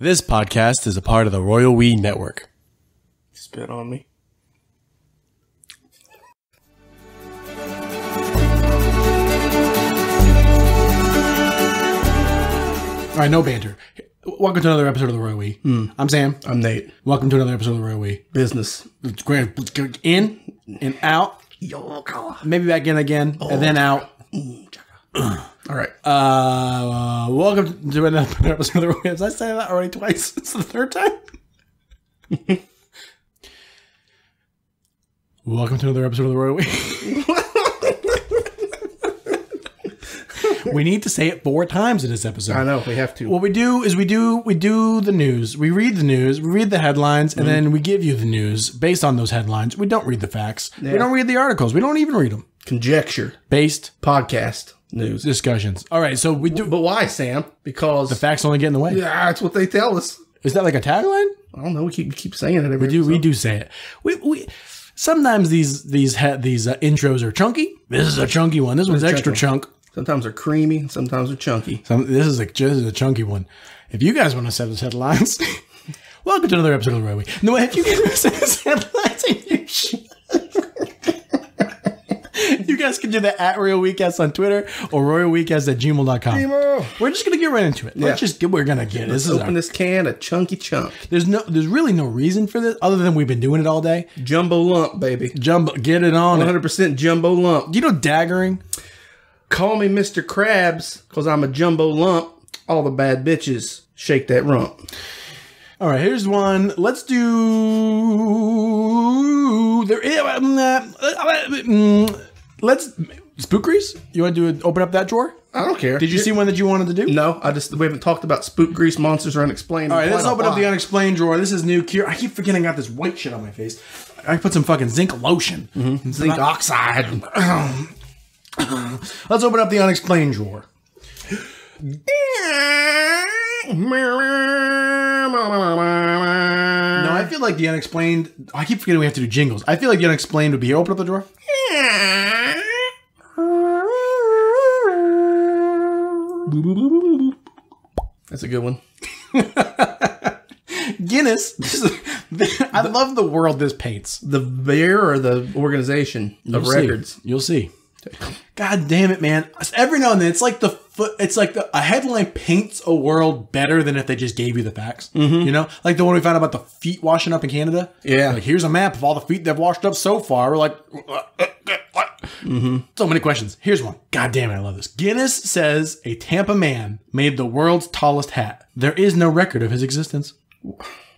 This podcast is a part of the Royal We Network. Spit on me. All right, no banter. Welcome to another episode of the Royal We. Hmm. I'm Sam. I'm Nate. Welcome to another episode of the Royal We. Business. It's great. Let's go In and out. Maybe back in again and then oh. out. Mm, All right. Uh, welcome to another episode of the. Did I say that already twice? It's the third time. welcome to another episode of the Royal We. we need to say it four times in this episode. I know we have to. What we do is we do we do the news. We read the news, we read the headlines, and then we give you the news based on those headlines. We don't read the facts. We don't read the articles. We don't even read them. Conjecture. Based Podcast. News. discussions. All right, so we do But why, Sam? Because the facts only get in the way. yeah, that's what they tell us. Is that like a tagline? I don't know. We keep keep saying it every We do we do say it. We we sometimes these these ha- these uh, intros are chunky. This is a chunky one. This one's extra chunk. Sometimes they're creamy. Sometimes they're chunky. Some, this is a this is a chunky one. If you guys want to set us headlines, welcome to another episode of the We. No, if you guys want to set us headlines, you should. Guys can do that at royalwecast on Twitter or royalwecast at gmail.com. We're just gonna get right into it. Let's just get we're gonna get. This is Open our, this can a chunky chunk. there's no there's really no reason for this other than we've been doing it all day. Jumbo lump, baby. Jumbo get it on. 100% jumbo lump. You know daggering? Call me Mr. Krabs because I'm a jumbo lump. All the bad bitches shake that rump. All right, here's one. Let's do there. is- um, uh, mm, Let's goof grease. You want to do open up that drawer? I don't care. Did you see one that you wanted to do? No, I just we haven't talked about goof grease monsters or unexplained. All right, let's open up the unexplained drawer. This is new cure. I keep forgetting I got this white shit on my face. I put some fucking zinc lotion. Mm-hmm. zinc oxide. Let's open up the unexplained drawer. No, I feel like the unexplained. I keep forgetting we have to do jingles. I feel like the unexplained would be open up the drawer. That's a good one. Guinness. Is, I love the world this paints. The bear or the organization of You'll see. records. You'll see. God damn it, man! Every now and then, it's like the foot. It's like the, a headline paints a world better than if they just gave you the facts. Mm-hmm. You know, like the one we found about the feet washing up in Canada. Yeah. like here's a map of all the feet they've washed up so far. We're like, mm-hmm. so many questions. Here's one. God damn it, I love this. Guinness says a Tampa man made the world's tallest hat. There is no record of his existence.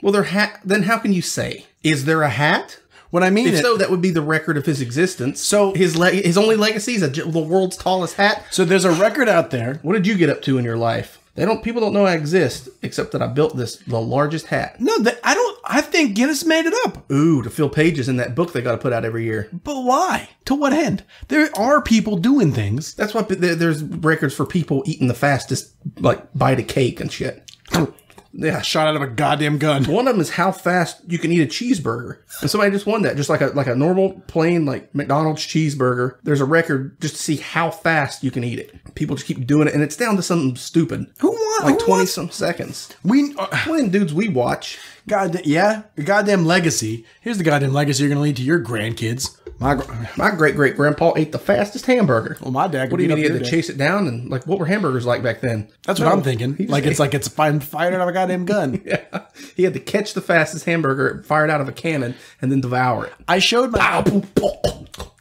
Well, their hat. Then how can you say? Is there a hat? What I mean If is, so, that would be the record of his existence. So- his le- his only legacy is a, the world's tallest hat. so there's a record out there What did you get up to in your life? They don't. People don't know I exist, except that I built this the largest hat. No, that I don't. I think Guinness made it up. Ooh, to fill pages in that book they got to put out every year. But why? To what end? There are people doing things. That's why there's records for people eating the fastest like bite a cake and shit. Yeah, Shot out of a goddamn gun. One of them is how fast you can eat a cheeseburger, and somebody just won that. Just like a like a normal plain like McDonald's cheeseburger, there's a record just to see how fast you can eat it. People just keep doing it, and it's down to something stupid. Who want? Like who twenty wants- some seconds. We uh, Playing dudes we watch. God, yeah, your goddamn legacy. Here's the goddamn legacy you're gonna lead to your grandkids. My, My great great grandpa ate the fastest hamburger. well, my dad. what do you mean he had to dad. chase it down? And like, what were hamburgers like back then? That's what I'm thinking. Like it's like it's fine fired out of a goddamn gun. yeah, he had to catch the fastest hamburger, fire it out of a cannon, and then devour it. I showed my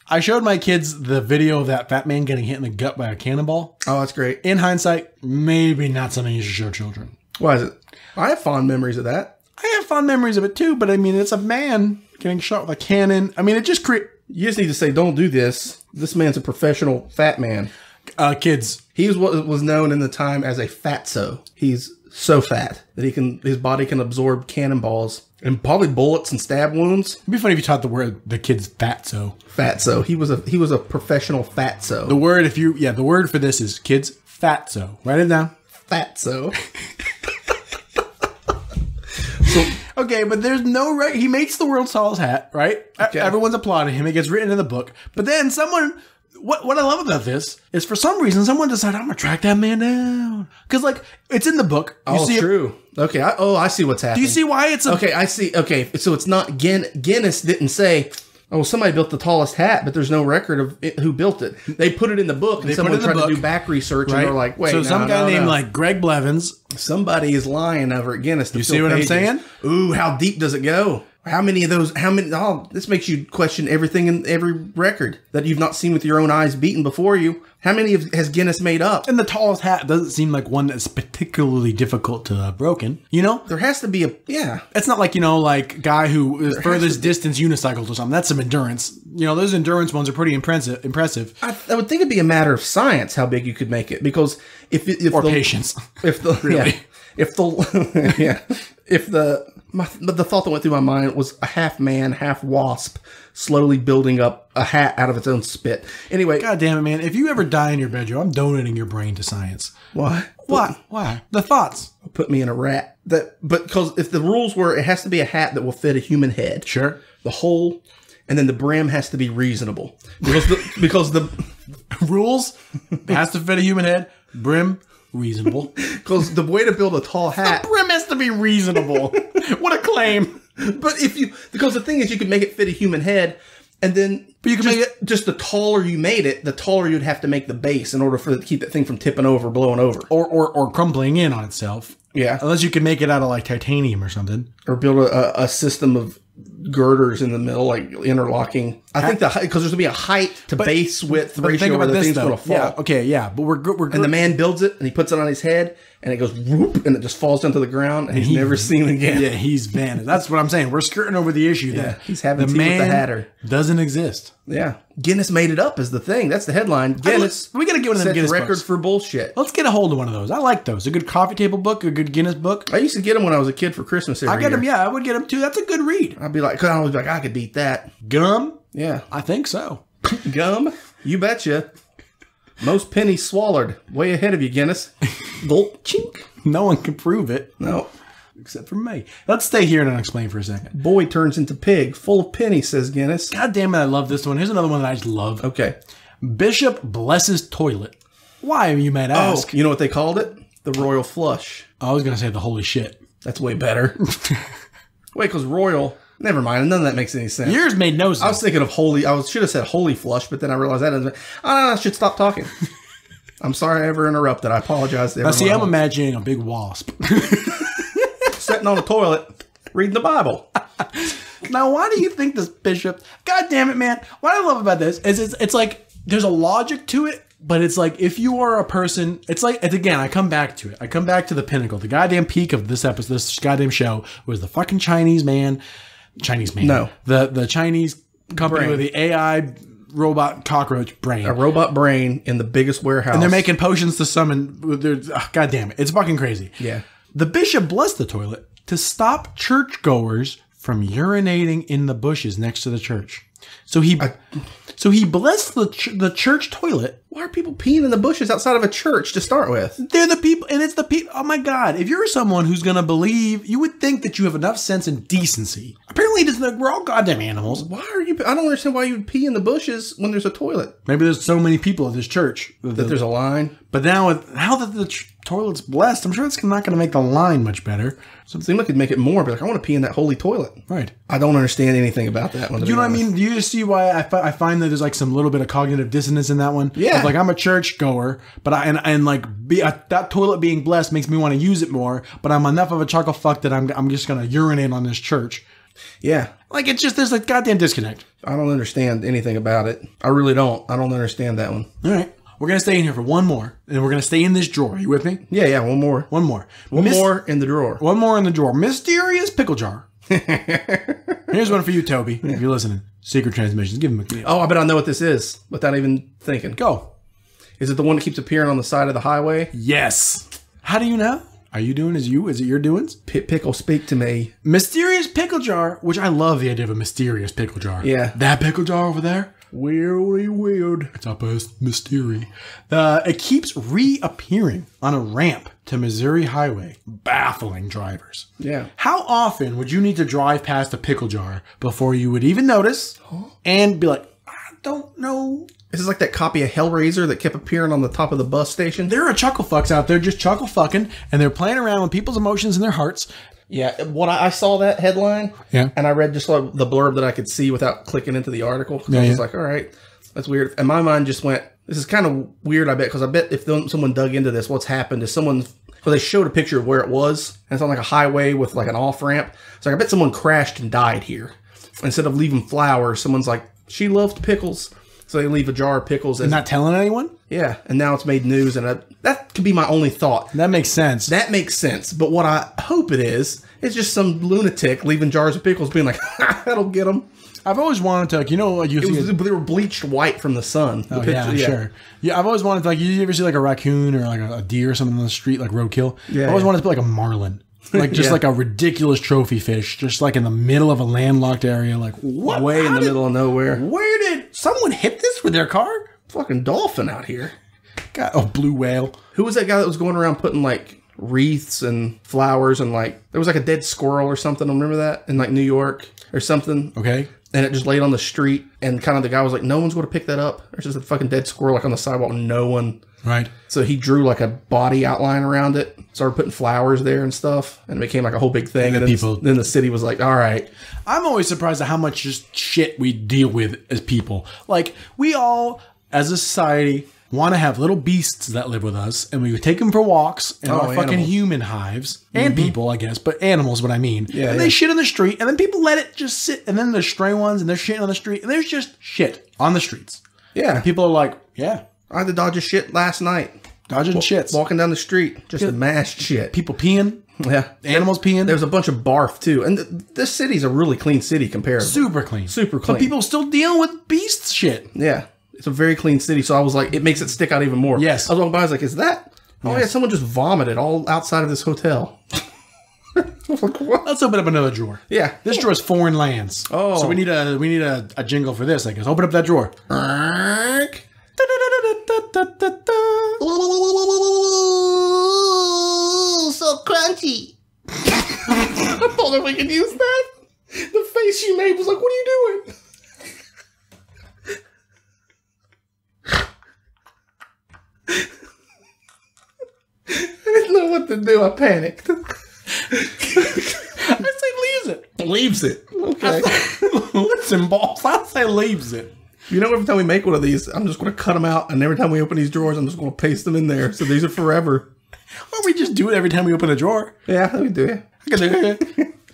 I showed my kids the video of that fat man getting hit in the gut by a cannonball. Oh, that's great. In hindsight, maybe not something you should show children. Why is it? I have fond memories of that. I have fond memories of it too, but I mean, it's a man getting shot with a cannon. I mean, it just create You just need to say, "Don't do this." This man's a professional fat man. uh, kids. He was what was known in the time as a fatso. He's so fat that he can his body can absorb cannonballs and probably bullets and stab wounds. It'd be funny if you taught the word the kids fat. So Fatso. He was a he was a professional fatso. the word, if you yeah, the word for this is kids fat. So write it down. Fatso. Okay, but there's no right. He makes the world's tallest hat, right? Okay. Everyone's applauding him. It gets written in the book. But then someone what what I love about this is for some reason someone decided I'm gonna track that man down because like it's in the book. You Oh, see it- true. Okay. I, oh, I see what's happening. do you see why it's a Okay, I see. Okay, so it's not Guin- Guinness didn't say, "Oh, somebody built the tallest hat," but there's no record of it, who built it. They put it in the book, and put someone it in the tried to do back research, and they're like, "Wait, so no, some guy no, named no. like Greg Blevins somebody is lying over at Guinness." You see what I'm saying? Ooh, how deep does it go? How many of those? How many? Oh, this makes you question everything in every record that you've not seen with your own eyes beaten before you. How many of, has Guinness made up? and the tallest hat doesn't seem like one that's particularly difficult to have broken. You know, There has to be a yeah. it's not like you know like guy who is furthest distance unicycles or something. That's some endurance. You know, those endurance ones are pretty impressive. Impressive I, I would think it'd be a matter of science how big you could make it because if if or the, patience. if the Really? yeah, if the yeah if the my, but the thought that went through my mind was a half man half wasp slowly building up a hat out of its own spit anyway God damn it, man! If you ever die in your bedroom, I'm donating your brain to science. why Why? Why? The thoughts. put me in a rat that but because if the rules were it has to be a hat that will fit a human head Sure. the whole and then the brim has to be reasonable because the because the Rules has to fit a human head. Brim reasonable. because the way to build a tall hat Brim has to be reasonable. what a claim. But if you, because the thing is, you could make it fit a human head, and then But you can just, make it- just the taller you made it, the taller you'd have to make the base in order for to keep that thing from tipping over, blowing over. Or, or or crumbling in on itself. Yeah, Unless you can make it out of like titanium or something. or build a, a system of girders in the middle, like interlocking. I think the because there's gonna be a height to base width But ratio think where the this thing's though. gonna fall. Yeah. Okay. Yeah. But we're good. We're good. And the man builds it, and he puts it on his head, and it goes whoop, and it just falls down to the ground, and he's he- never seen again. yeah, he's vanished. That's what I'm saying. We're skirting over the issue that he's having the tea with the Hatter. doesn't exist. Yeah. Guinness made it up is the thing. That's the headline. Guinness. we gotta get one of them Guinness record books. for bullshit. Let's get a hold of one of those. I like those. A good coffee table book, a good Guinness book. I used to get them when I was a kid for Christmas I get year. them. Yeah, I would get them too. That's a good read. I'd be like, cause I be like, I could beat that. Gum. Yeah. I think so. Gum? You betcha. Most pennies swallowed. Way ahead of you, Guinness. Gulp. Chink. No one can prove it No. except for me. Let's stay here and explain for a second. Boy turns into pig. Full of pennies, says Guinness. God damn it, I love this one. Here's another one that I just love. Okay. Bishop blesses toilet. Why, you might Oh, ask? you know what they called it? The royal flush. I was gonna say the holy shit. That's way better. Wait, because royal. Never mind. None of that makes any sense. Yours made no I was thinking of holy. I was should have said holy flush, but then I realized that doesn't. I, I should stop talking. I'm sorry I ever interrupted. I apologize. To Now, see, I'm imagining a big wasp. sitting on a toilet reading the Bible. now, why do you think this bishop? God damn it, man! What I love about this is it's, it's like there's a logic to it, but it's like if you are a person, it's like it's again. I come back to it. I come back to the pinnacle, the goddamn peak of this episode, this goddamn show was the fucking Chinese man, Chinese man. No. the the Chinese company Brain. with the AI robot cockroach brain. A robot brain in the biggest warehouse. And they're making potions to summon. They're, ah, God damn it. It's fucking crazy. Yeah. The bishop blessed the toilet to stop churchgoers from urinating in the bushes next to the church. So he, so he blessed the ch- the church toilet. Why are people peeing in the bushes outside of a church to start with? They're the people, and it's the people. Oh my God! If you're someone who's gonna believe, you would think that you have enough sense and decency. Apparently, it's like we're all goddamn animals. Why are you? I don't understand why you would pee in the bushes when there's a toilet. Maybe there's so many people at this church. That there's a line. but now, with, now that the toilet's blessed, I'm sure it's not going to make the line much better. So, It seemed like it'd make it more. Be like, I want to pee in that holy toilet. right. I don't understand anything about that one. You know what I mean? Do you see why I, I find that there's like some little bit of cognitive dissonance in that one? Yeah. Of, like I'm a church goer, but I and, and like be, uh, that toilet being blessed makes me want to use it more. But I'm enough of a chuckle fuck that I'm I'm just gonna urinate on this church. Yeah. Like it's just there's a goddamn disconnect. I don't understand anything about it. I really don't. I don't understand that one. All right, we're gonna stay in here for one more, and we're gonna stay in this drawer. you with me? Yeah, yeah. One more. One more. One Mis- more in the drawer. One more in the drawer. Mysterious pickle jar. Here's one for you, Toby. If you're listening, secret transmissions. Give him a Oh, I bet I know what this is without even thinking. go. Is it the one that keeps appearing on the side of the highway? Yes. How do you know? Are you doing as you? Is it your doings? P- pickle, speak to me. Mysterious pickle jar, which I love the idea of a mysterious pickle jar. Yeah. That pickle jar over there. Weirdly weird. It's up as mystery. The it keeps reappearing on a ramp to Missouri Highway, baffling drivers. Yeah. How often would you need to drive past a pickle jar before you would even notice and be like, I don't know This is like that copy of Hellraiser that kept appearing on the top of the bus station. There are chuckle fucks out there just chuckle fucking, and they're playing around with people's emotions in their hearts. Yeah, what I, I saw that headline, Yeah. and I read just like the blurb that I could see without clicking into the article. 'cause I was yeah. like, all right, that's weird. And my mind just went, this is kind of weird. I bet because I bet if someone dug into this, what's happened is someone. Well, they showed a picture of where it was, and it's on like a highway with like an off ramp. So like, I bet someone crashed and died here. Instead of leaving flowers, someone's like, she loved pickles, so they leave a jar of pickles. And Not telling anyone? yeah, and now it's made news, and I, that could be my only thought. That makes sense. That makes sense. But what I hope it is, is just some lunatic leaving jars of pickles being like, that'll get them. I've always wanted to, like, you know, like you It see. was, they were bleached white from the sun. The Oh, yeah, sure. Yeah, I've always wanted to, like, you ever see like a raccoon or like a, a deer or something on the street, like roadkill? Yeah, I always yeah. wanted to put like a marlin. Like just Yeah. like a ridiculous trophy fish, just like in the middle of a landlocked area. Like what? Way in the did- middle of nowhere. Where did someone hit this with their car? Fucking dolphin out here. Got a blue whale. Who was that guy that was going around putting like wreaths and flowers and like there was like a dead squirrel or something. I Remember that in like New York or something. Okay. And it just laid on the street, and kind of the guy was like, "No one's going to pick that up." There's just a fucking dead squirrel like on the sidewalk. No one. Right. So he drew like a body outline around it, started putting flowers there and stuff, and it became like a whole big thing. And then, people- then the city was like, "All right, I'm always surprised at how much just shit we deal with as people. Like, we all, as a society, want to have little beasts that live with us, and we would take them for walks in Oh, our fucking animals. human hives mm-hmm. and people, I guess, but animals, what I mean. Yeah, and yeah. they shit on the street, and then people let it just sit, and then there's stray ones, and they're shitting on the street, and there's just shit on the streets. yeah." and People are like, yeah, I had to dodge a shit last night, dodging shits. walking down the street, just a mashed shit. People peeing, Yeah, animals peeing. There's a bunch of barf too, and th- this city's a really clean city compared. super clean. Super clean. But people still dealing with beast shit. Yeah, it's a very clean city. So I was like, it makes it stick out even more. Yes. I was walking by, I was like, is that? Oh yeah, someone just vomited all outside of this hotel. I was like, what? Let's open up another drawer. Yeah. This drawer is foreign lands. Oh. so we need a we need a, a jingle for this. I guess. Open up that drawer. Ooh, so crunchy. I told her we could use that. The face you made was like, what are you doing? I didn't know what to do. I panicked. I say leaves it. Leaves it. Okay. Listen, balls. I say leaves it. You know, every time we make one of these, I'm just going to cut them out, and every time we open these drawers, I'm just going to paste them in there. So these are forever. Or we just do it every time we open a drawer. Yeah, we do it. I can do it.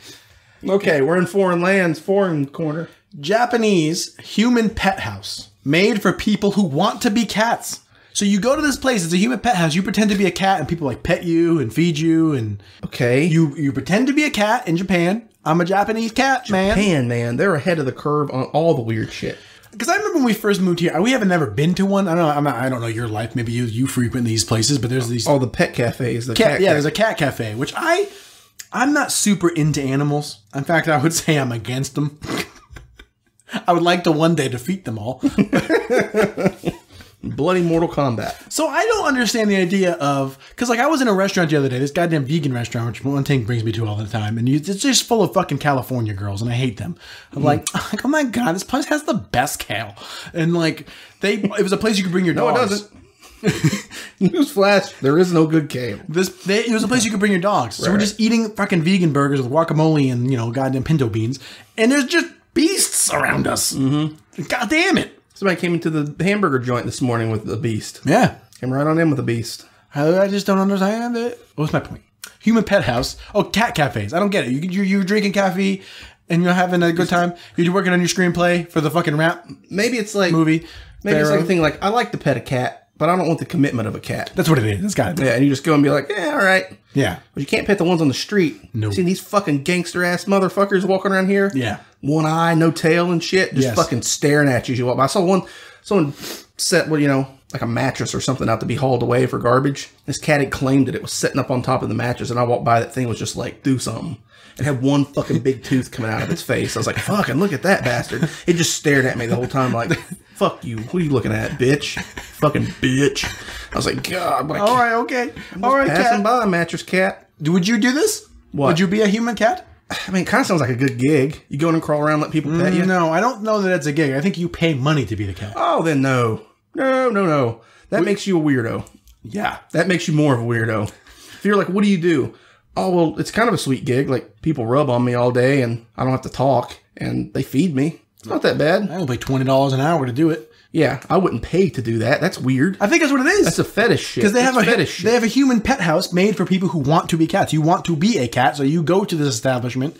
Okay, we're in foreign lands, foreign corner. Japanese human pet house made for people who want to be cats. So you go to this place, it's a human pet house. You pretend to be a cat, and people like pet you and feed you, and Okay. you you pretend to be a cat in Japan. I'm a Japanese cat man. Man, man, they're ahead of the curve on all the weird shit. Because I remember when we first moved here, we haven't never been to one. I don't know. I'm not, I don't know your life. Maybe you you frequent these places, but there's these Oh, the pet cafes. The cat, cat yeah, there's a cat cafe, which I I'm not super into animals. In fact, I would say I'm against them. I would like to one day defeat them all. bloody Mortal Kombat. So I don't understand the idea of because like I was in a restaurant the other day, this goddamn vegan restaurant, which one thing brings me to all the time, and you, it's just full of fucking California girls, and I hate them. I'm like, like, oh my god, this place has the best kale, and like they, it was a place you could bring your No, it dogs. doesn't. Newsflash: There is no good kale. This they, it was a place you could bring your dogs. So we're just eating fucking vegan burgers with guacamole and you know goddamn pinto beans, and there's just beasts around us. Mm-hmm. God damn it! Somebody came into the hamburger joint this morning with the beast. Yeah, Came right on in with the beast. I, I just don't understand it. What's my point? Human pet house. Oh, cat cafes. I don't get it. You you you're drinking coffee and you're having a good time. You're working on your screenplay for the fucking rap Maybe it's like movie. Maybe it's like a thing like I like to pet a cat, but I don't want the commitment of a cat. That's what it is. It's got to be. Yeah, and you just go and be like, yeah, all right. Yeah. But you can't pet the ones on the street. No. See these fucking gangster ass motherfuckers walking around here? Yeah. One eye, no tail and shit, just Yes. fucking staring at you as you walk by. I saw one, someone set, well, you know, like a mattress or something out to be hauled away for garbage. This cat had claimed that it was sitting up on top of the mattress, and I walked by that thing was just like, do something. It had one fucking big tooth coming out of its face. I was like, fucking look at that bastard. It just stared at me the whole time, like, fuck you. What are you looking at, bitch? Fucking bitch. I was like, God, All right. Okay. All right, passing cat. by, mattress cat. Would you do this? What? Would you be a human cat? I mean, it kind of sounds like a good gig. You go in and crawl around, let people pet you. No, I don't know that it's a gig. I think you pay money to be the cat. Oh, then no, no, no, no. That makes you a weirdo. Yeah. That makes you more of a weirdo. If you're like, what do you do? Oh, well, it's kind of a sweet gig. Like people rub on me all day, and I don't have to talk, and they feed me. It's not that bad. I only pay twenty dollars an hour to do it. Yeah, I wouldn't pay to do that. That's weird. I think that's what it is. That's a fetish shit. because they have That's a fetish they have a human pet house made for people who want to be cats. You want to be a cat, so you go to this establishment.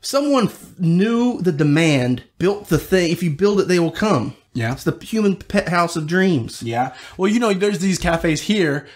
Someone f- knew the demand, built the thing. If you build it, they will come. Yeah. it's the human pet house of dreams. Yeah. Well, you know, there's these cafes here.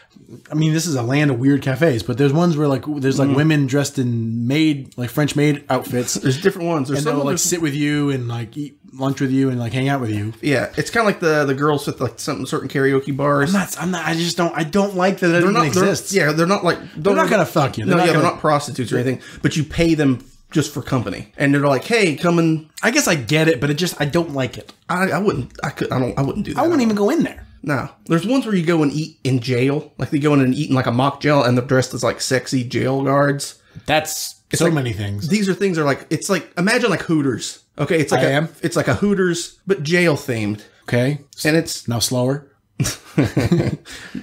I mean, this is a land of weird cafes, but there's ones where like there's Mm. like women dressed in maid like French maid outfits, There's different ones. There's they'll some like like sit with you and like eat lunch with you and like hang out with you. yeah, it's kind of like the the girls with like some certain karaoke bars. I'm not. I'm not. I just don't. I don't like that it they're not. They're, exists. yeah, they're not like they're, not gonna fuck you. They're no, not yeah, gonna- they're not prostitutes or anything. But you pay them just for company, and they're like, "Hey, come and." I guess I get it, but it just I don't like it. I, I wouldn't. I could. I don't. I wouldn't do that. I wouldn't even go in there. No, there's ones where you go and eat in jail. Like they go in and eat in like a mock jail, and they're dressed as like sexy jail guards. That's so like- many things. These are things that are like it's like imagine like Hooters. Okay, it's like I a, am. it's like a Hooters but jail themed, Okay. and it's Now slower.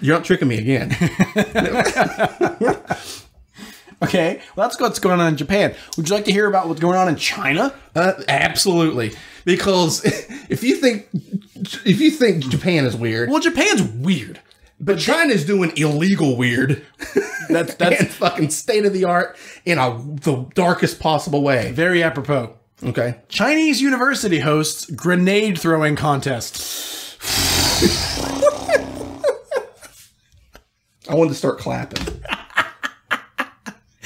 you're not tricking me again. Okay. Well, that's what's going on in Japan. Would you like to hear about what's going on in China? Uh, absolutely, because if you think if you think Japan is weird, Well, Japan's weird. but China's doing illegal weird That's that's fucking state of the art in a the darkest possible way. very apropos. Okay, Chinese university hosts grenade throwing contest. I wanted to start clapping.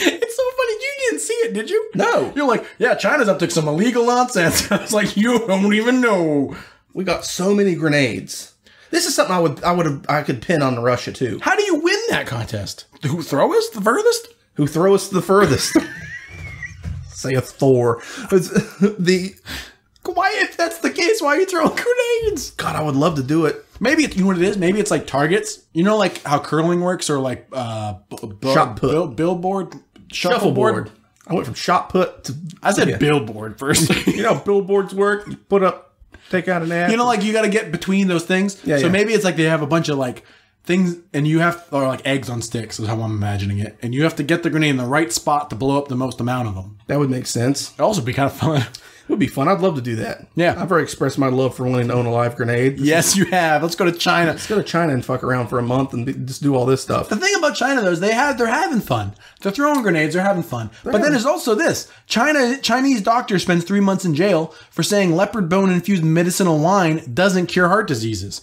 It's so funny. You didn't see it, did you? No. You're like, yeah, China's up to some illegal nonsense. I was like, you don't even know. We got so many grenades. This is something I would I would have I could pin on Russia too. How do you win that contest? Who throw us the furthest? Who throw us the furthest? Say a Thor. It's- the Why, if that's the case, why are you throwing grenades? God, I would love to do it. Maybe it, you know what it is. Maybe it's like targets. You know, like how curling works, or like uh, Shot put. bill- billboard, Shuffleboard. I went from shot put to I said Yeah. billboard first. You know billboards work? You put up, take out an ad. you know, like you got to get between those things. Yeah, so yeah. maybe it's like they have a bunch of like things, and you have or like eggs on sticks is how I'm imagining it, and you have to get the grenade in the right spot to blow up the most amount of them. that would make sense. It'd also be kind of fun. It would be fun. I'd love to do that. Yeah. I've already expressed my love for wanting to own a live grenade. yes, you have. Let's go to China. Let's go to China and fuck around for a month and be, just do all this stuff. The thing about China though is they have they're having fun. They're throwing grenades. They're having fun. But then there's also this: China Chinese doctor spends three months in jail for saying leopard bone infused medicinal wine doesn't cure heart diseases.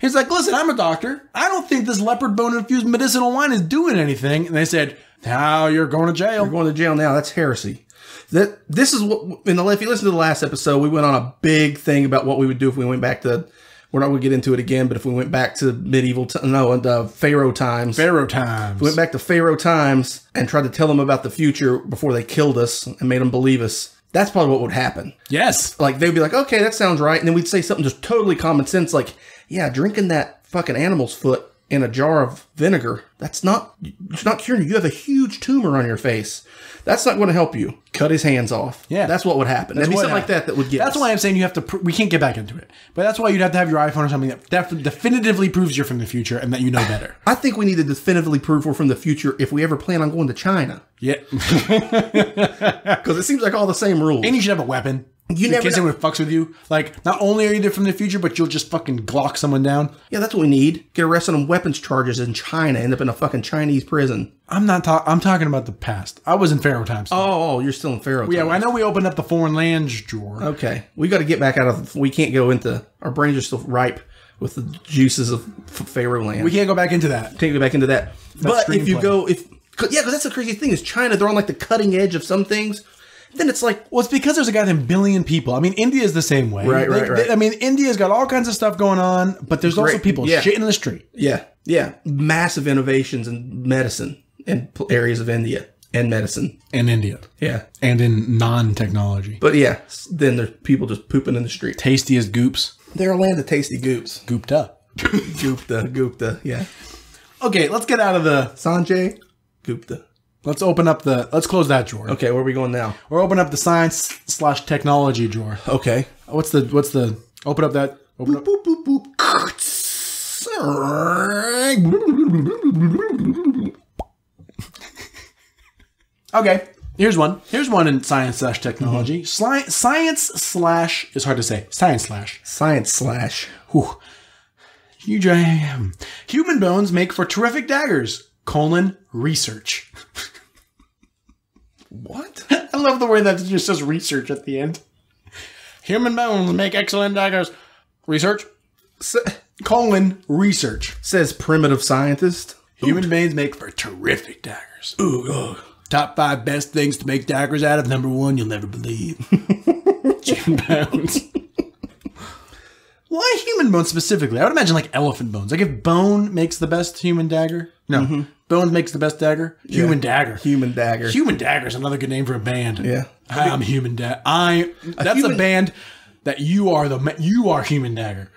He's like, listen, I'm a doctor. I don't think this leopard bone infused medicinal wine is doing anything. And they said, now you're going to jail. We're going to jail now. That's heresy. That this is what in the if you listen to the last episode, we went on a big thing about what we would do if we went back to. We're not going to get into it again, but if we went back to medieval, t- no, and uh, Pharaoh times, Pharaoh times. We went back to Pharaoh times and tried to tell them about the future before they killed us and made them believe us. That's probably what would happen. yes. Like they'd be like, "Okay, that sounds right," and then we'd say something just totally common sense, like, "Yeah, drinking that fucking animal's foot in a jar of vinegar, that's not, it's not curing you. You have a huge tumor on your face. That's not going to help you. Cut his hands off. Yeah. that's what would happen. That'd be something like that that would get. That's us. why I'm saying you have to. Pr- we can't get back into it, but that's why you'd have to have your iPhone or something that def- definitively proves you're from the future and that you know better. I think we need to definitively prove we're from the future if we ever plan on going to China, Yeah, because it seems like all the same rules. and you should have a weapon. You in never case know- anyone fucks with you. Like, not only are you there from the future, but you'll just fucking Glock someone down. yeah, that's what we need. Get arrested on weapons charges in China, end up in a fucking Chinese prison. I'm not talking. I'm talking about the past. I was in Pharaoh times. Oh, oh, you're still in Pharaoh. Times. Yeah, times. I know we opened up the foreign lands drawer. Okay, we got to get back out of. We can't go into. Our brains are still ripe with the juices of Pharaoh land. We can't go back into that. can't go back into that. but if you screenplay. go, if yeah, because that's the crazy thing is China. They're on like the cutting edge of some things. Then it's like, Well, it's because there's a goddamn billion people. I mean, India is the same way. Right, right, right. they- I mean, India's got all kinds of stuff going on, but there's also people Yeah. shitting in the street. yeah, yeah, massive innovations in medicine in areas of India and medicine. In India. Yeah, And in non technology. but yeah, then there's people just pooping in the street. Tastiest goops. They're a land of tasty goops. Gooped up. Gupta, Gupta, yeah. Okay, let's get out of the. Sanjay, Gupta. Let's open up the. Let's close that drawer. Okay, where are we going now? Or open up the science slash technology drawer. Okay. What's the? What's the? Open up that. Open up. Boop, boop, boop. Okay. Here's one. Here's one in science slash technology. Sli- science slash is hard to say. Science slash. Science slash. Whew. Huge. um, Human bones make for terrific daggers. Colon research. What? I love the way that it just says research at the end. Human bones make excellent daggers. Research. Sa- Colon research. says primitive scientist. Human bones make for terrific daggers. Ooh. Top five best things to make daggers out of. Number one, you'll never believe. Human bones. Why human bones specifically? I would imagine like elephant bones. Like if bone makes the best human dagger. No, mm-hmm. bone makes the best dagger. Human dagger. Human dagger. Human dagger is another good name for a band. Yeah. Hi, I'm human dagger. I. That's human- a band that you are the ma- you are human dagger.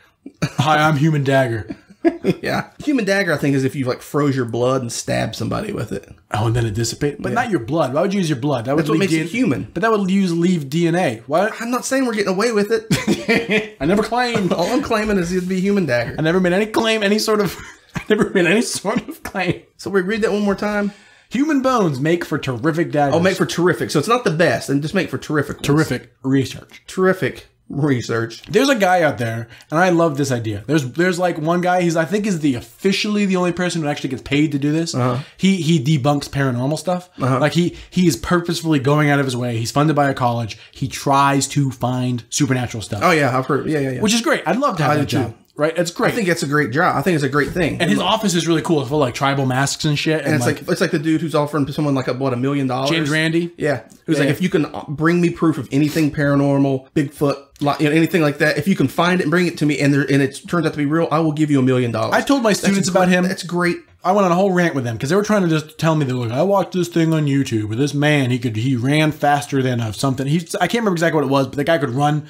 Hi, I'm human dagger. yeah. Human dagger, I think, is if you like froze your blood and stabbed somebody with it. Oh, and then it dissipates. But not your blood. Why would you use your blood? That would That's what makes it human. But that would use leave DNA. What? I'm not saying we're getting away with it. I never claimed. All I'm claiming is it'd be human dagger. I never made any claim, any sort of. I never made any sort of claim. So we read that one more time. Human bones make for terrific daggers. Oh, make for terrific. So it's not the best, and just make for terrific. ones. terrific research. Terrific research. There's a guy out there, and I love this idea. There's there's like one guy. He's I think is the officially the only person who actually gets paid to do this. Uh-huh. He he debunks paranormal stuff. Uh-huh. Like he he is purposefully going out of his way. He's funded by a college. He tries to find supernatural stuff, Oh yeah, I've heard. Yeah, yeah, yeah. which is great. I'd love to have I that do too. Right? It's great. I think it's a great job. I think it's a great thing. and his office is really cool. It's full of like tribal masks and shit. And, And it's like, like, it's like the dude who's offering someone like a, what a million dollars. James Randi. Yeah, who's Yeah. like, if you can uh, bring me proof of anything paranormal, Bigfoot, like, you know, anything like that, if you can find it and bring it to me, and there and it turns out to be real, I will give you a million dollars. I told my students about him. That's great. I went on a whole rant with them because they were trying to just tell me that look, I watched this thing on YouTube where this man he could he ran faster than a something. He's I can't remember exactly what it was, but the guy could run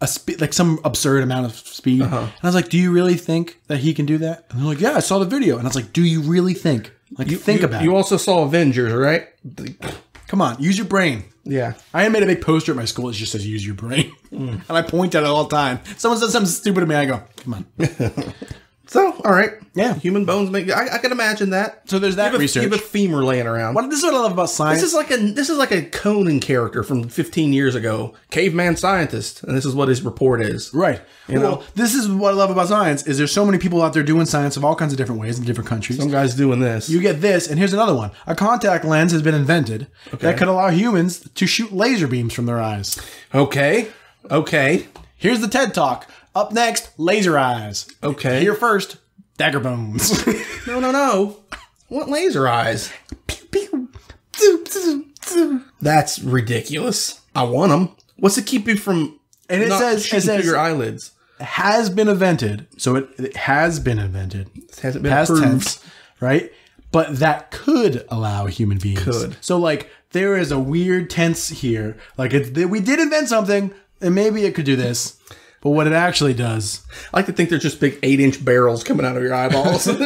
a speed like some absurd amount of speed. Uh-huh. And I was like, Do you really think that he can do that? And they're like, Yeah, I saw the video. And I was like, Do you really think? Like you, think you, about You it. also saw Avengers, right? Come on, use your brain. Yeah. I made a big poster at my school that just says use your brain. Mm. and I point at it all the time. Someone says something stupid to me, I go, Come on. So, all right. Yeah. Human bones make. I, I can imagine that. So there's that you have a, research. You have a femur laying around. What this is what I love about science. This is like a this is like a Conan character from 15 years ago, caveman scientist, and this is what his report is. Right. You well, know? this is what I love about science is there's so many people out there doing science of all kinds of different ways in different countries. Some guy's doing this. you get this, and here's another one. A contact lens has been invented that could allow humans to shoot laser beams from their eyes. okay, okay, Here's the TED Talk. Up next, laser eyes. okay. Here first, dagger bones. no, no, no. What laser eyes? That's ridiculous. I want them. What's to keep you from? And it says- it says- your eyelids. has been invented. So it, it has been invented. It hasn't been past tense, right? But that could allow human beings. Could. So like there is a weird tense here. Like it, we did invent something, and maybe it could do this. But what it actually does, I like to think they're just big eight-inch barrels coming out of your eyeballs.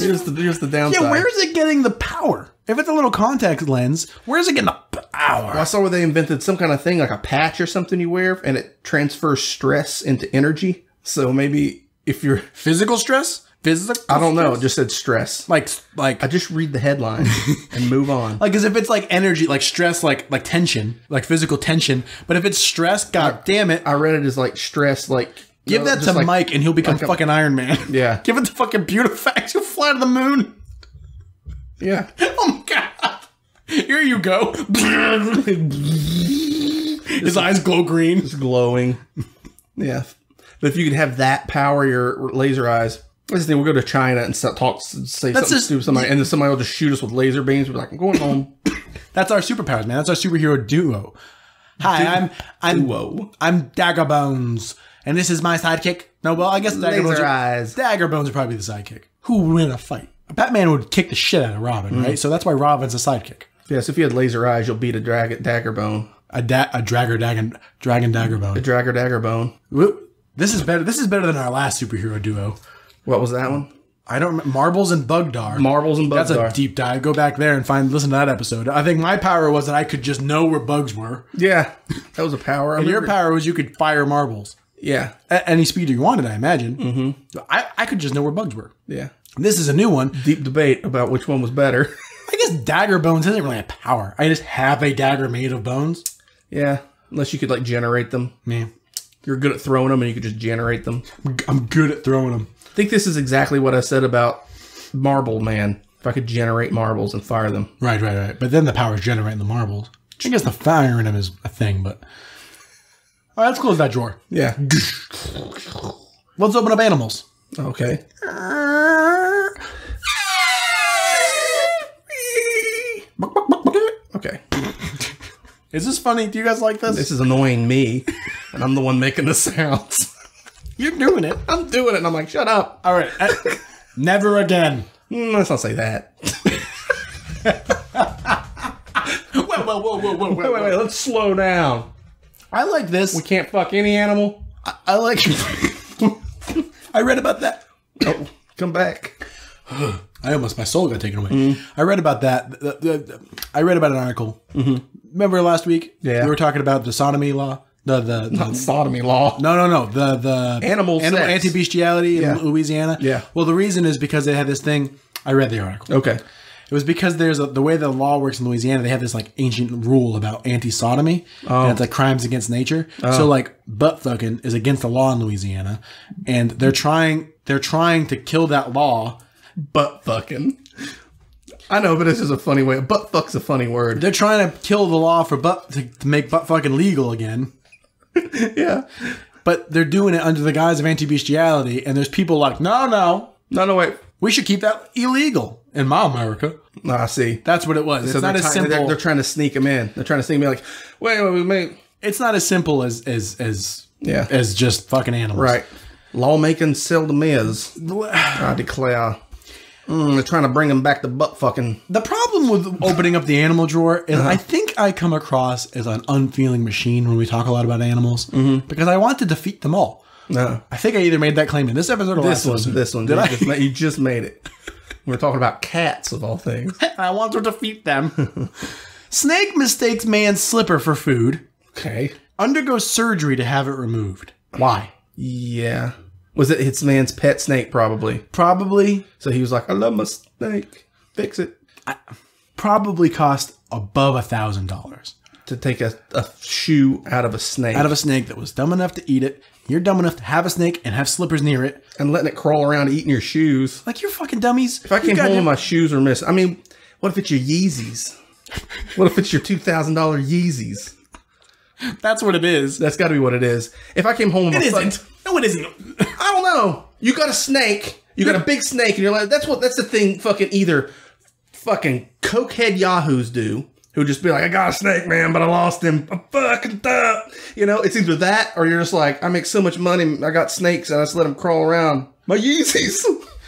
here's the here's the downside. yeah, where is it getting the power? If it's a little contact lens, where is it getting the power? I saw where they invented some kind of thing like a patch or something you wear, and it transfers stress into energy. So maybe if you're, Physical stress? Physical? I don't know, it just said stress. like like I just read the headline and move on. Like as if it's like energy, like stress, like like tension, like physical tension. But if it's stress, god damn it, I read it as like stress, like give no, that to like- Mike and he'll become like a- fucking Iron Man. Yeah. give it to fucking Beautifax. He'll fly to the moon. Yeah, Oh my god. Here you go. His eyes glow green. it's glowing. Yeah, but if you could have that power, your laser eyes. We'll go to China and start talk, say something just- stupid, to somebody, and then somebody will just shoot us with laser beams. We're like, I'm going home. That's our superpowers, man. That's our superhero duo. Hi, I'm I'm Whoa, I'm Daggerbones, and this is my sidekick. No, well, I guess Daggerbones. laser Are, eyes. Daggerbones would probably be the sidekick. Who would win a fight? Batman would kick the shit out of Robin, Mm-hmm. right? So that's why Robin's a sidekick. Yes, if you had laser eyes, you'll beat a drag dagger bone. A, da- a dragger dragon dragon Daggerbone. A dragger dagger bone. This is better. This is better than our last superhero duo. What was that one? I don't remember. Marbles and Bugdar. Marbles and Bugdar. That's a deep dive. Go back there and find listen to that episode. I think my power was that I could just know where bugs were. Yeah, that was a power. And your power was you could fire marbles Yeah, at any speed you wanted. I imagine. Mm-hmm. I I could just know where bugs were. yeah. This is a new one. Deep debate about which one was better. I guess dagger bones isn't really a power. I just have a dagger made of bones. yeah, unless you could like generate them. Man, You're good at throwing them, and you could just generate them. I'm good at throwing them. I think this is exactly what I said about Marble Man. If I could generate marbles and fire them. Right, right, right. But then the power is generating the marbles. I guess the firing them is a thing, but. All right, let's close that drawer. Yeah. Let's open up animals. Okay. Okay. Is this funny? Do you guys like this? This is annoying me, and I'm the one making the sounds. You're doing it. I'm doing it, and I'm like, shut up. All right. uh, Never again. Mm, let's not say that. Whoa, whoa, whoa, whoa, whoa, Wait, wait, wait. Let's slow down. I like this. We can't fuck any animal. I like. I read about that. Oh, come back. I almost my soul got taken away. I read about that. I read about an article. Remember last week? Yeah. we were talking about the sodomy law. The the, the Sodomy law. no no no the the Animal sex. anti bestiality in Louisiana. Yeah. Well, the reason is because they had this thing. I read the article. Okay. It was because there's a, the way the law works in Louisiana. They have this like ancient rule about anti-sodomy, Oh. and it's like crimes against nature. Oh. So like butt fucking is against the law in Louisiana, and they're trying they're trying to kill that law. Butt fucking. I know, but it's just a funny way. Butt fuck's a funny word. They're trying to kill the law for butt to, to make butt fucking legal again. Yeah. But they're doing it under the guise of anti-bestiality, and there's people like, no, no, No, no, wait. we should keep that illegal in my America. No, I see. That's what it was. It's not as simple. they're, they're trying to sneak him in. They're trying to sneak me like, wait, wait, wait, wait. it's not as simple as as as Yeah. as just fucking animals. Right. Lawmaking seldom is. I declare. Mm, they're trying to bring him back to butt fucking. The problem with opening up the animal drawer Uh-huh. is I think I come across as an unfeeling machine when we talk a lot about animals Mm-hmm. because I want to defeat them all. No. I think I either made that claim in this episode or This last one. episode. This one. Did you, I? Just, ma- you just made it. We're talking about cats of all things. I want to defeat them. Snake mistakes man's slipper for food, Okay. undergoes surgery to have it removed. Why? Yeah. Was it his man's pet snake? Probably. Probably, So he was like, I love my snake. Fix it. probably cost above a thousand dollars To take a, a shoe out of a snake. out of a snake that was dumb enough to eat it. You're dumb enough to have a snake and have slippers near it. and letting it crawl around eating your shoes. Like you're fucking dummies. If I came home my shoes were missing, I mean, what if it's your Yeezys? What if it's your two thousand dollar Yeezys? that's what it is. That's got to be what it is. If I came home, It isn't. fucking- No, it isn't. I don't know. You got a snake. You got a big snake, and you're like, that's what. That's the thing. Fucking either, fucking cokehead yahoos do. Who just be like, I got a snake, man, but I lost him. I'm fucking up. You know, it's either that or you're just like, I make so much money, I got snakes, and I just let them crawl around. My Yeezys.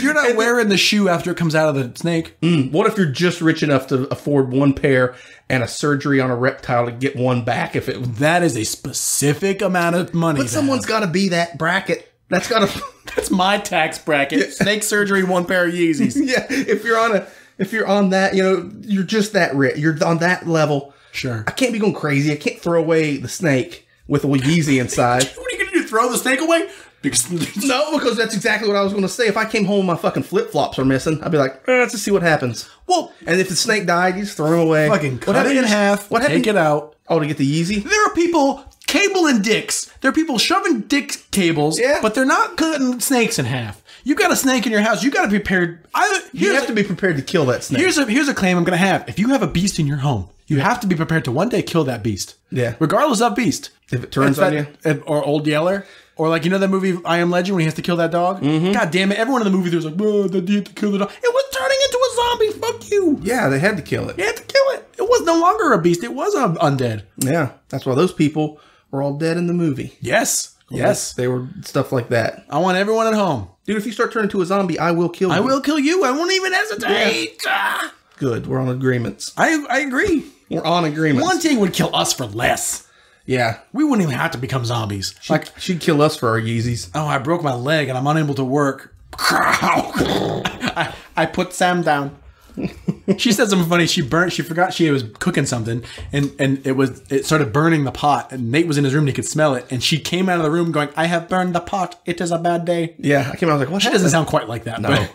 You're not wearing the shoe after it comes out of the snake. Mm, what if you're just rich enough to afford one pair and a surgery on a reptile to get one back? If it, That is a specific amount of money. but someone's got to be that bracket. That's got to. That's my tax bracket. Snake surgery, one pair of Yeezys. yeah. If you're on a, if you're on that, you know, you're just that rich. You're on that level. Sure. I can't be going crazy. I can't throw away the snake with a Yeezy inside. What are you gonna do? Throw the snake away? Because no, because that's exactly what I was going to say. If I came home, and my fucking flip flops are missing. I'd be like, eh, let's just see what happens. well, And if the snake died, you just throw him away. fucking what cut happened? it in half. What happened? Take it out. Oh, to get the Yeezy. There are people cabling dicks. There are people shoving dick cables. Yeah. But they're not cutting snakes in half. You got a snake in your house. You got to be prepared. I, You have to be prepared to kill that snake. Here's a here's a claim I'm gonna have. If you have a beast in your home, you have to be prepared to one day kill that beast. Yeah. Regardless of beast. If it turns on you. or Old Yeller. Or like you know that movie I Am Legend when he has to kill that dog? Mm-hmm. God damn it, everyone in the movie there was like, Whoa, they had to kill the dog. It was turning into a zombie, fuck you. Yeah, they had to kill it. You had to kill it. It was no longer a beast, it was a undead. Yeah, that's why those people were all dead in the movie. Yes. Yes. they were stuff like that. I want everyone at home. Dude, if you start turning into a zombie, I will kill you. I will kill you. I won't even hesitate. Ah. Good, we're on agreements. I I agree. We're on agreements. One thing would kill us for less. Yeah, We wouldn't even have to become zombies. Like she'd kill us for our Yeezys. oh, I broke my leg and I'm unable to work I, I put Sam down. she said something funny. She burnt. She forgot she was cooking something, and and it was it started burning the pot. And Nate was in his room; and he could smell it. And she came out of the room going, "I have burned the pot. It is a bad day." Yeah, I came out I was like, what She happened? doesn't sound quite like that. No. but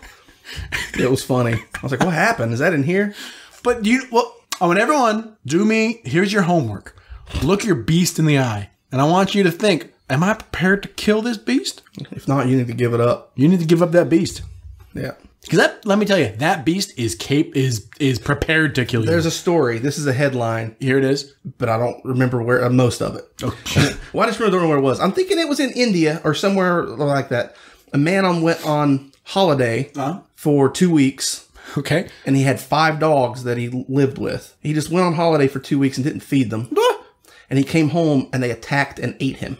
It was funny. I was like, what happened? Is that in here? But you, well, I want everyone do me. Here's your homework. Look your beast in the eye, and I want you to think: Am I prepared to kill this beast? If not, you need to give it up. You need to give up that beast. Yeah. Because that, let me tell you, that beast is cape is is prepared to kill you. There's a story. This is a headline, Here it is. but I don't remember where uh, most of it. Oh, Well, I just remember where it was. I'm thinking it was in India or somewhere like that. A man on went on holiday Uh-huh. for two weeks, okay. and he had five dogs that he lived with. He just went on holiday for two weeks and didn't feed them. And he came home and they attacked and ate him.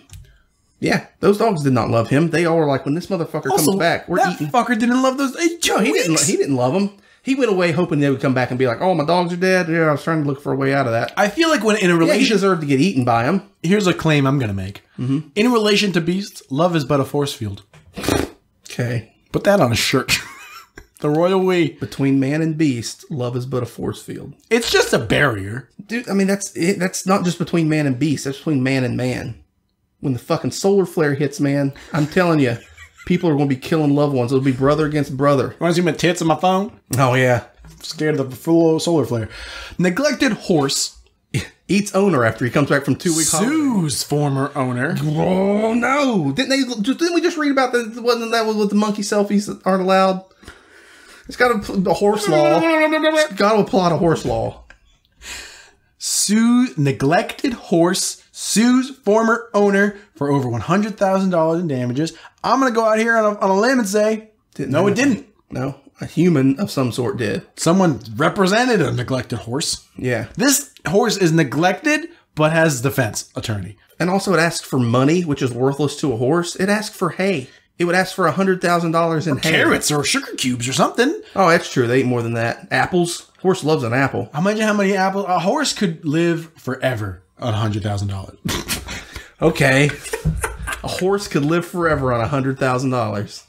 Yeah, those dogs did not love him. They all were like, when this motherfucker comes back, we're that eating. fucker didn't love those. No, he didn't. He didn't love them. He went away hoping they would come back and be like, "Oh, my dogs are dead." Yeah, I was trying to look for a way out of that. I feel like when in a Yeah, he relation, deserved to get eaten by him. here's a claim I'm gonna make. Mm-hmm. In relation to beasts, love is but a force field. Okay. Put that on a shirt. the royal we. Between man and beast, love is but a force field. It's just a barrier. Dude, I mean that's it, that's not just between man and beast. That's between man and man. When the fucking solar flare hits, man, I'm telling you, people are going to be killing loved ones. It'll be brother against brother. Want to see my tits on my phone? Oh yeah, Scared of the full solar flare. Neglected horse eats owner after he comes back from two week holiday. sues former owner. Oh no! Didn't they? Didn't we just read about the? Wasn't that with the monkey selfies that aren't allowed? It's got a, a horse law. It's got to apply to horse law. Sue neglected horse sues former owner for over one hundred thousand dollars in damages. I'm gonna go out here on a, on a limb and say no, it didn't. No, a human of some sort did. Someone represented a neglected horse. Yeah, This horse is neglected, but has defense attorney. and also it asked for money, which is worthless to a horse. It asked for hay. It would ask for a hundred thousand dollars in. Carrots or sugar cubes or something. Oh, that's true. They eat more than that. Apples. Horse loves an apple. I imagine how many apples a horse could live forever on a hundred thousand dollars. Okay. a horse could live forever on a hundred thousand dollars.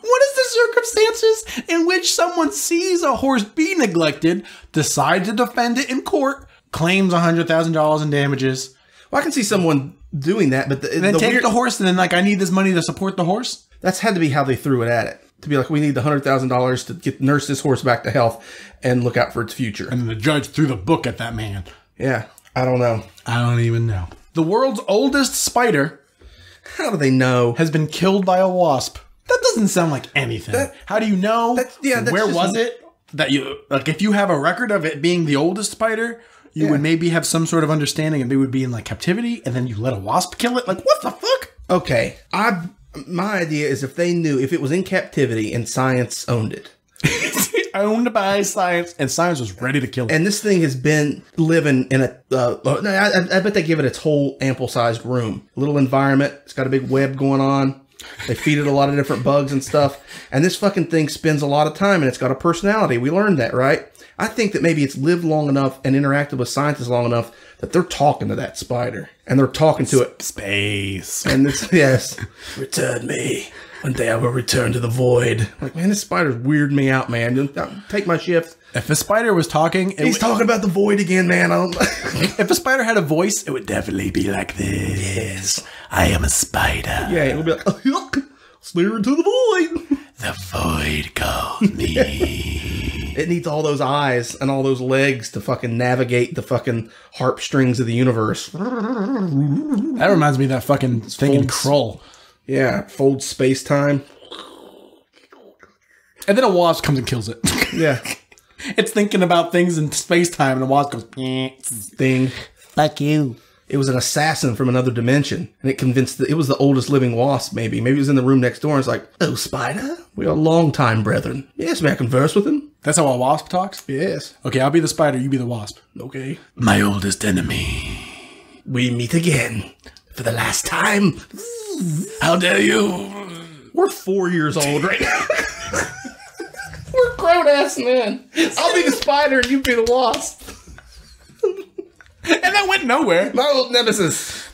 What is the circumstances in which someone sees a horse be neglected, decides to defend it in court, claims a $100,000 in damages, Well, I can see someone doing that, but the, and then the take weird- the horse and then like I need this money to support the horse? That's had to be how they threw it at it. To be like, we need the hundred thousand dollars to get nurse this horse back to health and look out for its future. And then the judge threw the book at that man. Yeah, I don't know. I don't even know. The world's oldest spider How do they know? has been killed by a wasp. That doesn't sound like anything. How do you know? That's- yeah, that's Where was it? That you like if you have a record of it being the oldest spider, you would maybe have some sort of understanding and they would be in like captivity and then you let a wasp kill it? Like what the fuck? Okay, I my idea is if they knew if it was in captivity and science owned it, Owned by science and science was ready to kill it. and this thing has been living in a, uh, uh, no, I, I bet they give it its whole ample sized room, little environment. It's got a big web going on. They feed it a lot of different bugs and stuff. And this fucking thing spends a lot of time and it's got a personality. We learned that, right? I think that maybe it's lived long enough and interacted with scientists long enough that they're talking to that spider and they're talking to it. Space. And it's, yes, return me. One day I will return to the void. Like, man, this spider's weirding me out, man. Take my shift. If a spider was talking, it He's talking about the void again, man. I don't. if a spider had a voice, it would definitely be like this. Yes, I am a spider. yeah, it would be like, stare into the void. The void calls me. It needs all those eyes and all those legs to fucking navigate the fucking harp strings of the universe. that reminds me of that fucking thing in Krull. Yeah, fold space time. And then a wasp comes and kills it. Yeah, it's thinking about things in space time, and the wasp goes. Thing. Fuck you. It was an assassin from another dimension, and it convinced that it was the oldest living wasp. Maybe, maybe it was in the room next door. and it's like, oh, spider, we are long time brethren. Yes, may I converse with him? That's how a wasp talks. Yes. Okay, I'll be the spider. You be the wasp. Okay. My oldest enemy. We meet again for the last time. How dare you? We're four years old right now. We're grown ass men. I'll be the spider and you be the wasp. And that went nowhere. My old nemesis.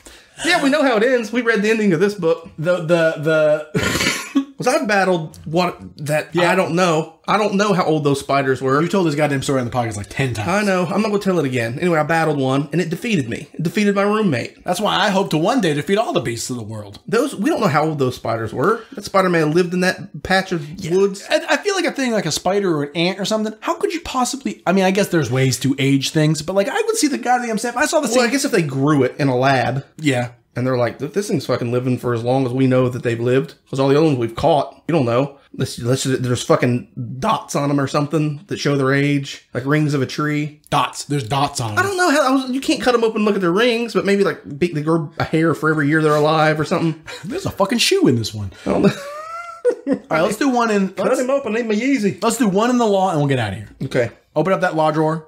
Yeah, we know how it ends. We read the ending of this book. The the the Was I battled what that yeah. I don't know. I don't know how old those spiders were. You told this goddamn story on the podcast like ten times. I know. I'm not going to tell it again. Anyway, I battled one and it defeated me. It defeated my roommate. That's why I hope to one day defeat all the beasts of the world. Those we don't know how old those spiders were. That Spider Man lived in that patch of woods. I, I like a thing like a spider or an ant or something. How could you possibly? I mean, I guess there's ways to age things, but like I would see the goddamn same. I saw the Well, I guess if they grew it in a lab yeah, and they're like, this thing's fucking living for as long as we know that they've lived, because all the other ones we've caught, you don't know. Let's, let's there's fucking dots on them or something that show their age, like rings of a tree. dots. There's dots on I don't know how I was, you can't cut them open and look at their rings, but maybe like they grow a hair for every year they're alive or something. There's a fucking shoe in this one. I don't know. All right, let's do one in. Cut Let's, him open, name me Yeezy. let's do one in the law, and we'll get out of here. Okay. Open up that law drawer.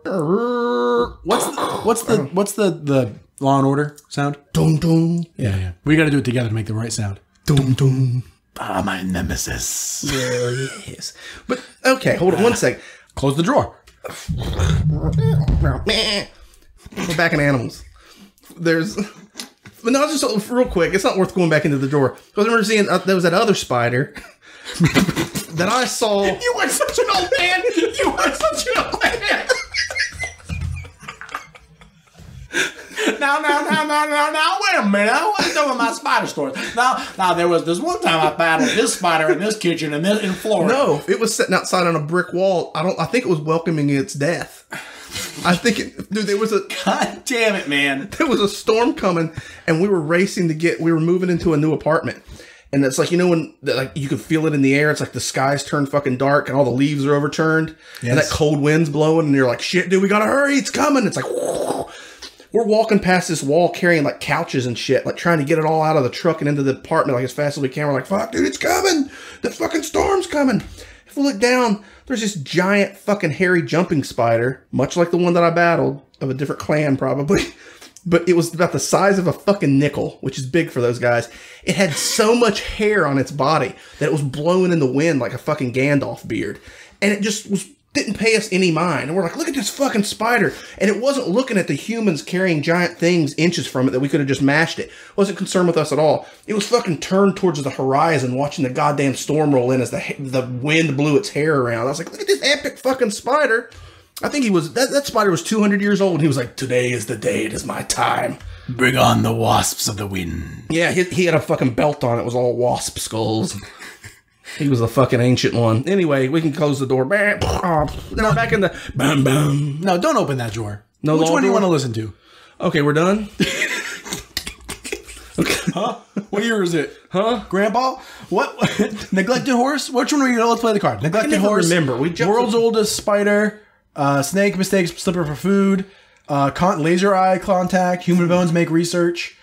What's the, what's the what's the the Law and Order sound? Dum dum. Yeah, yeah. We got to do it together to make the right sound. Dum dum. Ah, my nemesis. There he is. But okay, hold on one sec. Close the drawer. We're back in animals. There's, but no, just real quick. It's not worth going back into the drawer because I remember seeing uh, there was that other spider that I saw. You are such an old man. You are such an old man. Now, now, now, now, now, now, wait a minute. I want to tell my spider stories. Now, now, there was this one time I battled this spider in this kitchen in this in Florida. No, it was sitting outside on a brick wall. I don't. I think it was welcoming its death. I think it, dude. There was a God damn it, man. there was a storm coming, and we were racing to get. We were moving into a new apartment, and it's like you know when like you can feel it in the air. It's like the skies turn fucking dark, and all the leaves are overturned, and that cold wind's blowing, and you're like, shit, dude, we gotta hurry, it's coming. It's like. We're walking past this wall carrying like couches and shit, like trying to get it all out of the truck and into the apartment like as fast as we can. We're like, fuck, dude, it's coming. The fucking storm's coming. If we look down, there's this giant fucking hairy jumping spider, much like the one that I battled, of a different clan probably. But it was about the size of a fucking nickel, which is big for those guys. It had so much hair on its body that it was blowing in the wind like a fucking Gandalf beard. And it just was didn't pay us any mind. And we're like, look at this fucking spider. And it wasn't looking at the humans carrying giant things inches from it that we could have just mashed it. Wasn't concerned with us at all. It was fucking turned towards the horizon, watching the goddamn storm roll in as the the wind blew its hair around. I was like, look at this epic fucking spider. I think he was that, that spider was 200 years old. And he was like, today is the day. It is my time. Bring on the wasps of the wind. Yeah, he, he had a fucking belt on. It was all wasp skulls. he was the fucking ancient one. Anyway, we can close the door. Bam, Now back in the bam bam. No, don't open that drawer. No Which one do you want to listen to? Okay, we're done. Huh? What year is it? Huh? Grandpa? What? Neglected horse? Which one are you? Let's play the card. Neglected horse. remember. We jumped- World's oldest spider. Uh, snake mistakes slipper for food. Uh, con- laser eye contact. Human bones make research.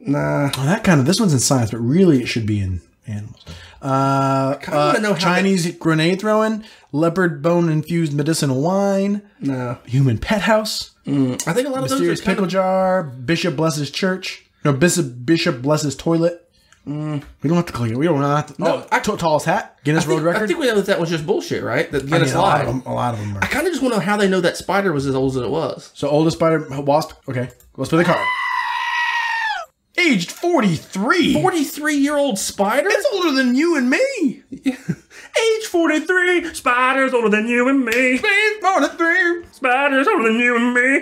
Nah. Oh, that kind of. This one's in science, but really it should be in animals. Uh, uh, Chinese grenade throwing. Leopard bone infused medicinal wine. Nah. Human pet house. I think a lot of those are pickle of, jar. Bishop blesses church. No, Bishop Bishop blesses toilet. We don't have to clean it. We don't have to. No, oh, I, tallest hat. Guinness I think, World Record. I think we know that that was just bullshit, right? That I mean, a lot of them. A lot of them are. I kind of just want to know how they know that spider was as old as it was. So oldest spider wasp. Okay, let's play the card. Aged forty three. 43 year old spider? It's older than you and me. Age 43. Spider's older than you and me. Forty three. Spider's older than you and me.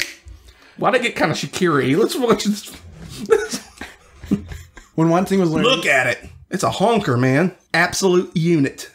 Why'd I get kind of Shakiri? Let's watch this. When one thing was learned, Look at it. It's a honker, man. Absolute unit.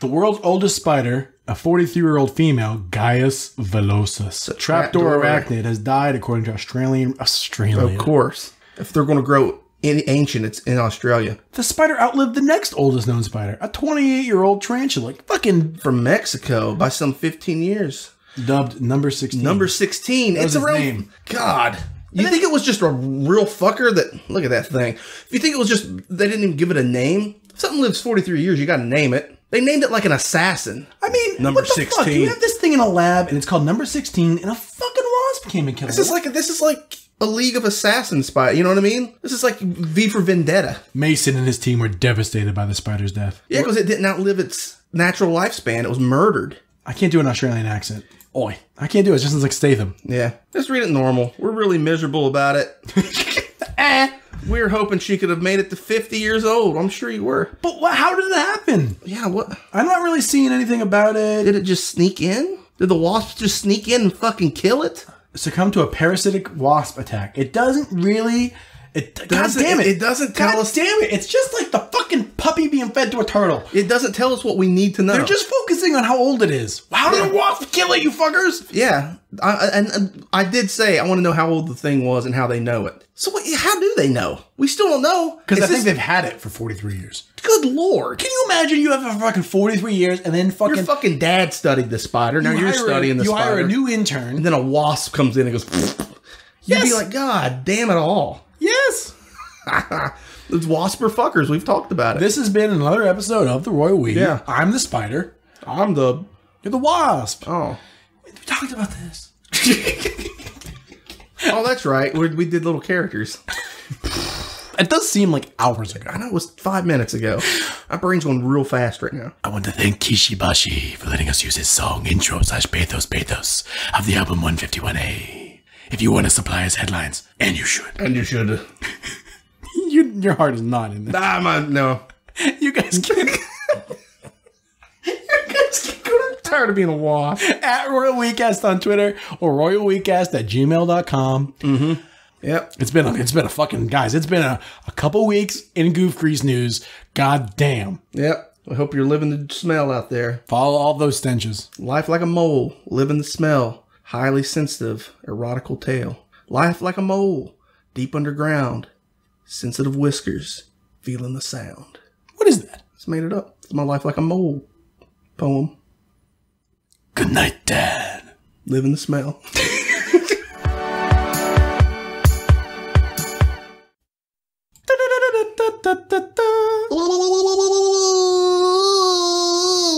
the world's oldest spider, a forty three year old female, Gaius villosus, a trapdoor trapdoor. arachnid, has died according to Australian Australian. Of course. If they're going to grow any ancient, it's in Australia. The spider outlived the next oldest known spider, a 28 year old tarantula, fucking From Mexico by some 15 years. dubbed number 16. Number 16. was It's around. name. God. You think it was just a real fucker that. Look at that thing. If you think it was just. They didn't even give it a name. If something lives 43 years, you got to name it. They named it like an assassin. I mean, Number what the fuck? You have this thing in a lab and it's called number 16 and a fucking wasp came and killed This is it. like this is like a League of Assassins spy. You know what I mean? This is like V for Vendetta. Mason and his team were devastated by the spider's death. Yeah, because it didn't outlive its natural lifespan. It was murdered. I can't do an Australian accent. Oi. I can't do it. It just sounds like Statham. Yeah, just read it normal. We're really miserable about it. Eh. We were hoping she could have made it to 50 years old. I'm sure you were. But how did it happen? Yeah, what? I'm not really seeing anything about it. Did it just sneak in? Did the wasp just sneak in and fucking kill it? Succumb to a parasitic wasp attack. It doesn't really. It God Doesn't- damn it! it- doesn't tell God us- damn it! It's just like the fucking puppy being fed to a turtle. It doesn't tell us what we need to know. They're just focusing on how old it is. How did a wasp kill it, you fuckers? yeah. I, I- and, and I did say I want to know how old the thing was and how they know it. So what, how do they know? We still don't know. Because I think they've had it for 43 years. Good lord. Can you imagine you have it for fucking 43 years and then fucking. Your fucking dad studied the spider. Now you you're studying a, the You spider. You hire a new intern. and then a wasp comes in and goes. You'd be like, God damn it all. Yes! Those wasp are fuckers. We've talked about it. This has been another episode of The Royal We. Yeah. I'm the spider. I'm the. You're the wasp. Oh. We talked about this. Oh, that's right. We, we did little characters. It does seem like hours ago. I know it was five minutes ago. My brain's going real fast right now. I want to thank Kishi Bashi for letting us use his song intro slash pathos pathos of the album 151A. If you want to supply his headlines, and you should. And you should. You, your heart is not in this. Ah, my, no. You guys can. you guys can go to Tired of being a wasp. at royalwecast on Twitter or Royal royalwecast at gmail.com. Mm-hmm. Yep. It's been a, it's been a fucking guys. It's been a, a couple weeks in Goof Grease news. God damn. Yep. I hope you're living the smell out there. Follow all those stenches. Life like a mole, living the smell, highly sensitive, erotical tail, life like a mole, deep underground, sensitive whiskers, feeling the sound. What is that? It's made it up. It's my life like a mole poem. Good night, Dad. Live in the smell.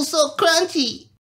so crunchy.